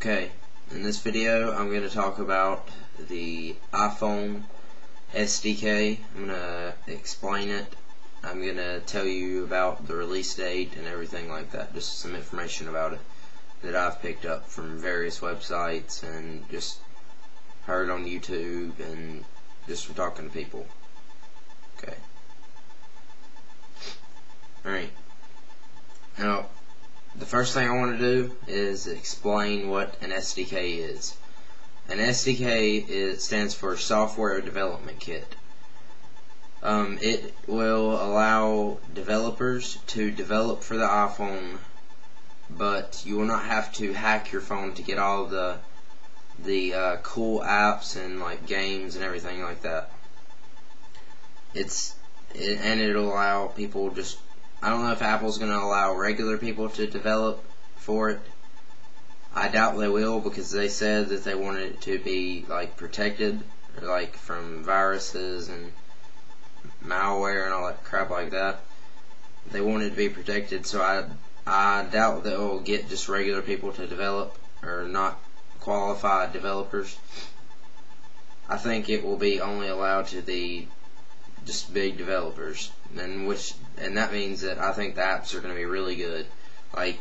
Okay, in this video I'm going to talk about the iPhone SDK. I'm going to explain it. I'm going to tell you about the release date and everything like that. Just some information about it that I've picked up from various websites and just heard on YouTube and just from talking to people. Okay. Alright. Now, the first thing I want to do is explain what an SDK is. An SDK is, stands for Software Development Kit. Um, it will allow developers to develop for the iPhone, but you will not have to hack your phone to get all the the uh, cool apps and like games and everything like that. It's it, and it'll allow people just I don't know if Apple's going to allow regular people to develop for it. I doubt they will because they said that they wanted it to be like protected, like from viruses and malware and all that crap like that. They want it to be protected, so I I doubt they'll get just regular people to develop or not qualified developers. I think it will be only allowed to the just big developers, and which and that means that I think the apps are going to be really good. Like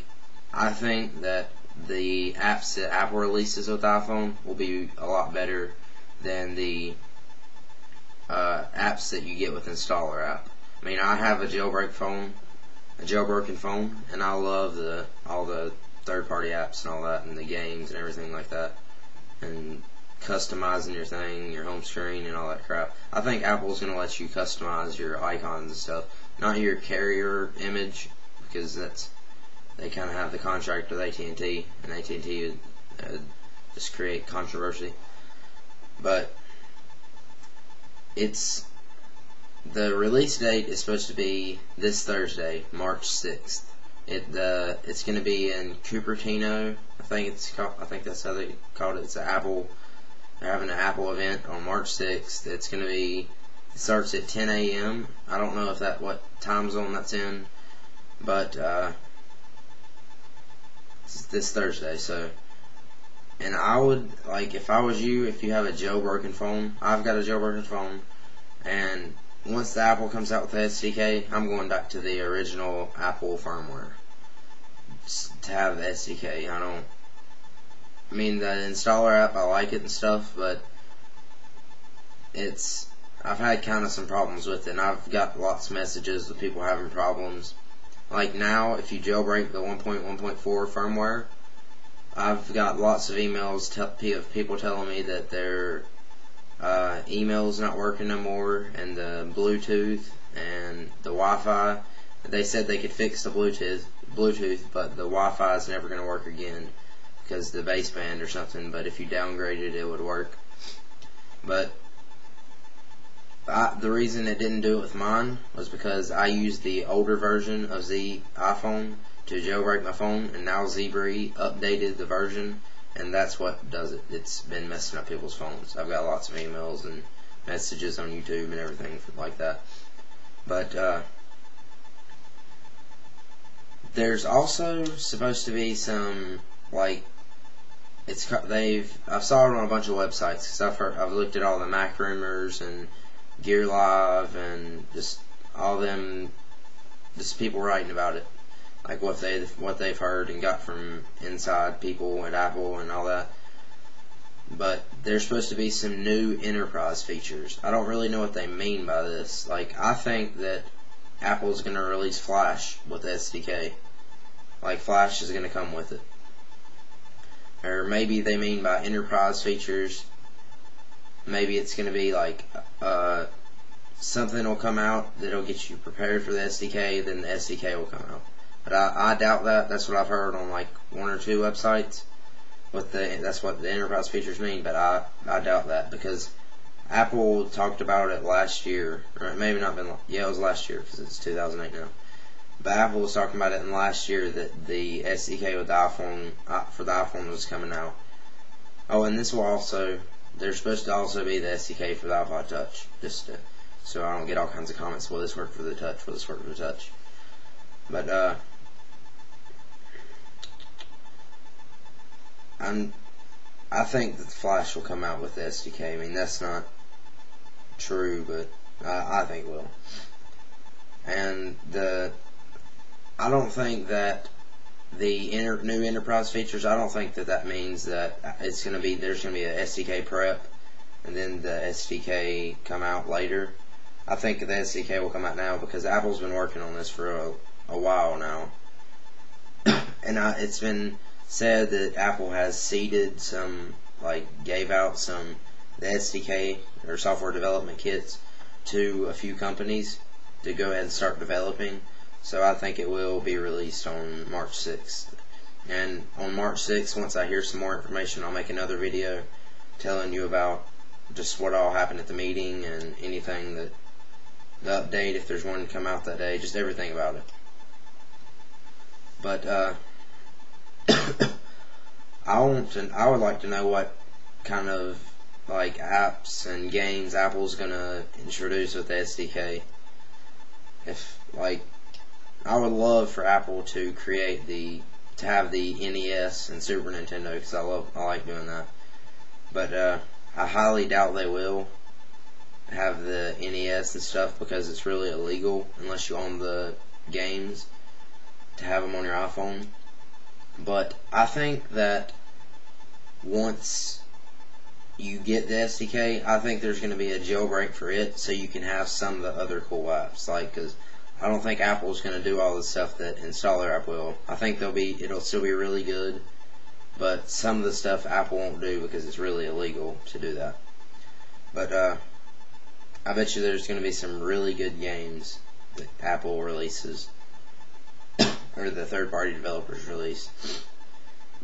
I think that the apps that Apple releases with iPhone will be a lot better than the uh, apps that you get with installer app. I mean, I have a jailbreak phone, a jailbroken phone, and I love the all the third-party apps and all that, and the games and everything like that, and customizing your thing, your home screen, and all that crap. I think Apple's going to let you customize your icons and stuff, not your carrier image, because that's they kind of have the contract with AT&T, and AT&T uh, just create controversy. But it's the release date is supposed to be this Thursday, March 6th. It uh, it's going to be in Cupertino. I think it's called, I think that's how they called it. It's an Apple they're having an Apple event on March 6th. It's going to be, it starts at 10 a.m. I don't know if that, what time zone that's in, but, uh, it's this Thursday, so, and I would, like, if I was you, if you have a jailbroken phone, I've got a jailbroken phone, and once the Apple comes out with the SDK, I'm going back to the original Apple firmware to have the SDK. I don't, I mean, the installer app, I like it and stuff, but it's, I've had kind of some problems with it, and I've got lots of messages of people having problems. Like now, if you jailbreak the 1.1.4 firmware, I've got lots of emails of people telling me that their uh, email's not working no more, and the Bluetooth and the Wi-Fi. They said they could fix the Bluetooth, Bluetooth, but the Wi-Fi is never going to work again because the baseband or something, but if you downgraded it would work. But I, the reason it didn't do it with mine was because I used the older version of the iPhone to jailbreak my phone, and now Zibri updated the version, and that's what does it. It's been messing up people's phones. I've got lots of emails and messages on YouTube and everything like that. But uh, there's also supposed to be some like it's they've I saw it on a bunch of websites because I've heard, I've looked at all the Mac rumors and Gear Live and just all them just people writing about it. Like what they what they've heard and got from inside people at Apple and all that. But there's supposed to be some new enterprise features. I don't really know what they mean by this. Like I think that Apple's to release Flash with SDK like Flash is to come with it or maybe they mean by enterprise features. Maybe it's going to be like uh, something will come out that'll get you prepared for the SDK then the SDK will come out. But I, I doubt that. That's what I've heard on like one or two websites. What the that's what the enterprise features mean but I, I doubt that because Apple talked about it last year or maybe not been yeah it was last year because it's 2008 now but Apple was talking about it in last year that the SDK with the iPhone uh, for the iPhone was coming out. Oh, and this will also there's supposed to also be the SDK for the iPod Touch, just to, so I don't get all kinds of comments. Will this work for the Touch? Will this work for the Touch? But uh, I I'm, I think that the Flash will come out with the SDK. I mean, that's not true, but I, I think it will. And the, I don't think that the inter, new enterprise features. I don't think that that means that it's going to be there's going to be a SDK prep, and then the SDK come out later. I think the SDK will come out now because Apple's been working on this for a, a while now, and I, it's been said that Apple has seeded some, like gave out some the SDK or software development kits to a few companies to go ahead and start developing. So I think it will be released on March 6th. And on March 6th, once I hear some more information, I'll make another video telling you about just what all happened at the meeting and anything that the update, if there's one to come out that day, just everything about it. But uh, I want to, I would like to know what kind of like apps and games Apple's gonna introduce with the SDK. If like, I would love for Apple to create the to have the NES and Super Nintendo because I love I like doing that. But uh, I highly doubt they will have the NES and stuff because it's really illegal unless you own the games to have them on your iPhone. But I think that once you get the SDK, I think there's going to be a jailbreak for it so you can have some of the other cool apps. Like, because I don't think Apple's going to do all the stuff that Installer app will. I think they'll be, it'll still be really good, but some of the stuff Apple won't do because it's really illegal to do that. But uh, I bet you there's going to be some really good games that Apple releases or the third party developers release.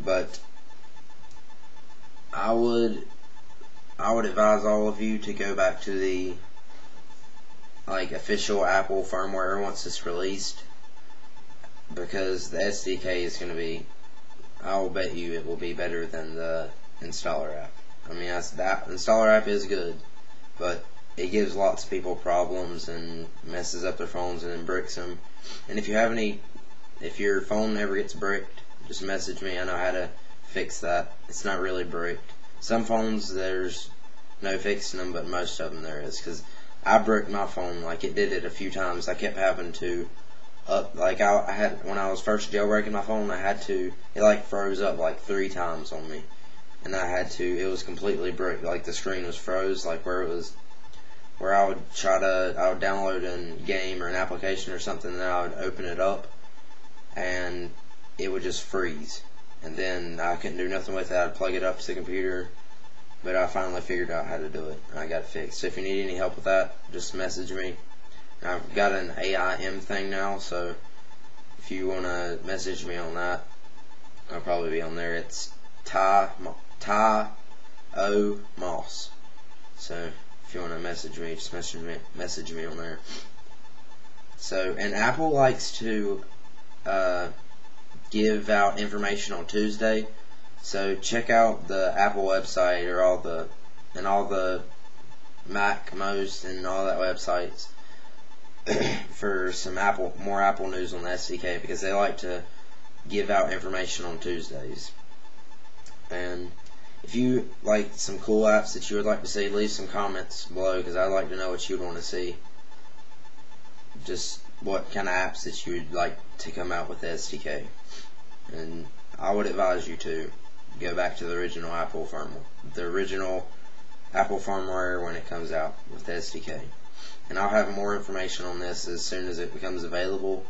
But I would I would advise all of you to go back to the like official Apple firmware once it's released because the SDK is going to be I will bet you it will be better than the installer app. I mean, that's, that installer app is good, but it gives lots of people problems and messes up their phones and then bricks them. And if you have any if your phone ever gets bricked, just message me. I know how to fix that. It's not really bricked. Some phones there's no fixing them, but most of them there is because I broke my phone like it did it a few times. I kept having to up like I, I had when I was first jailbreaking my phone. I had to it like froze up like three times on me, and I had to. It was completely brick. Like the screen was froze, like where it was where I would try to I would download a game or an application or something, and I would open it up and it would just freeze. And then I couldn't do nothing with it. I'd plug it up to the computer, but I finally figured out how to do it. And I got it fixed. So if you need any help with that, just message me. I've got an AIM thing now, so if you want to message me on that, I'll probably be on there. It's Ty, Ty O Moss. So if you want to message me, just message me, message me on there. So, and Apple likes to uh, give out information on Tuesday. So check out the Apple website or all the and all the Mac most and all that websites for some Apple more Apple news on the SDK because they like to give out information on Tuesdays. And if you like some cool apps that you would like to see, leave some comments below because I'd like to know what you'd want to see. Just what kind of apps that you'd like to come out with the SDK. And I would advise you to go back to the original Apple firmware, the original Apple firmware when it comes out with the SDK. And I'll have more information on this as soon as it becomes available.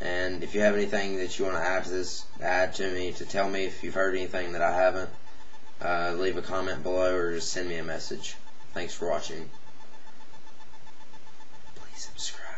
And if you have anything that you want to add to this, add to me to tell me if you've heard anything that I haven't, uh, leave a comment below or just send me a message. Thanks for watching. Please subscribe.